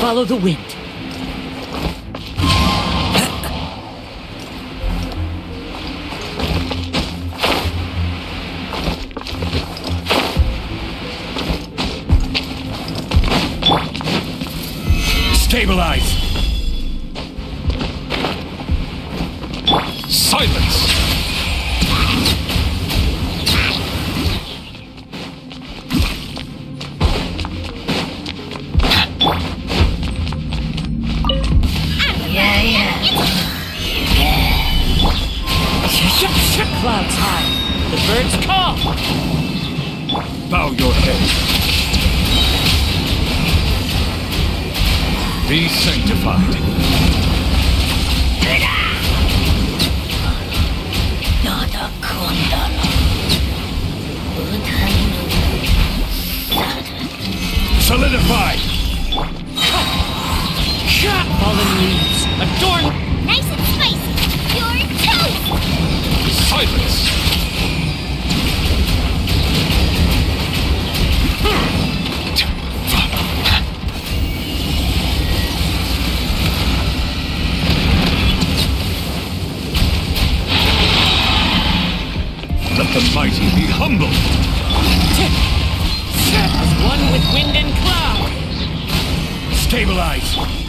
follow the wind. Stabilize! Silence! clouds high. The birds call! Bow your head. Be sanctified. Solidify! Mighty be humble! As one with wind and cloud. Stabilize!